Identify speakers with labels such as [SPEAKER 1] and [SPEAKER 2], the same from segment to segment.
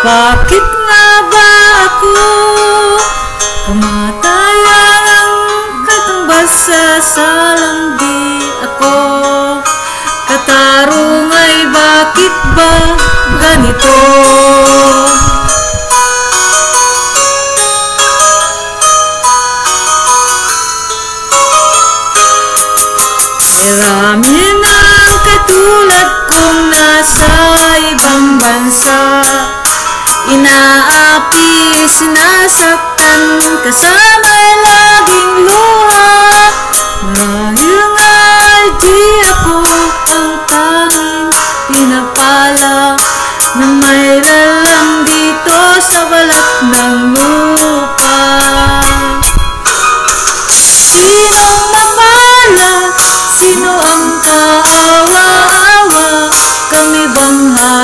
[SPEAKER 1] Bakit nga ba ako Kamatayan ang katumbas sa salang di ako Katarong ay bakit ba ganito? Marami ng katulad kong nasa ibang bansa Inaapi, sinasaktan, kasama'y laging luha Marahil nga'y di ako ang tanging pinapala Na may lalang dito sa balat ng lupa Sinong mapala? Sino ang kaawa-awa? Kami bang halos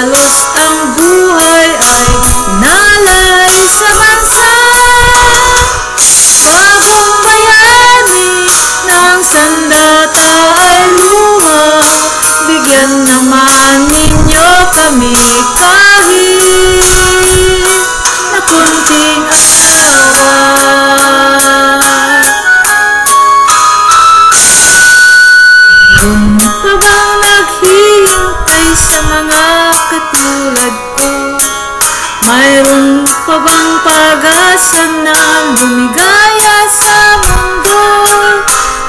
[SPEAKER 1] sa mga katulad ko? Mayroon pa bang pag-asa na lumigaya sa mundo?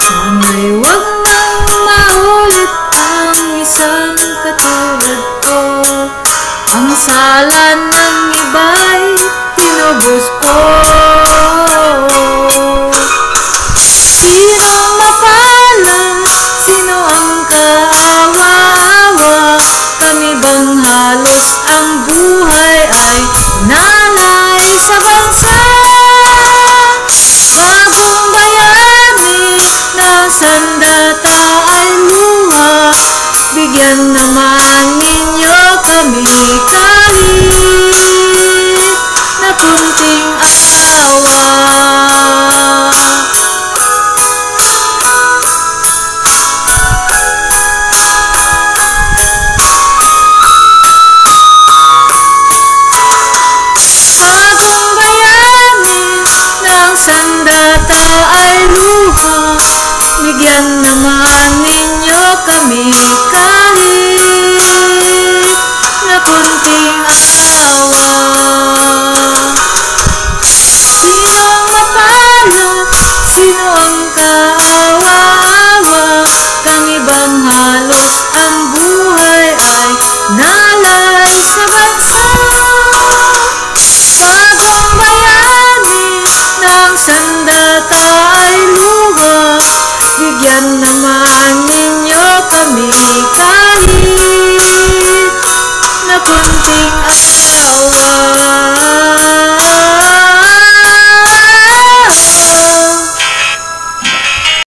[SPEAKER 1] Sana'y wag nang maulit ang isang katulad ko Ang sala ng iba'y tinubos ko halos ang buhay ay nalay sa bansa? Bagong bayani na sandata ay luha Bigyan naman Naman ninyo kami ka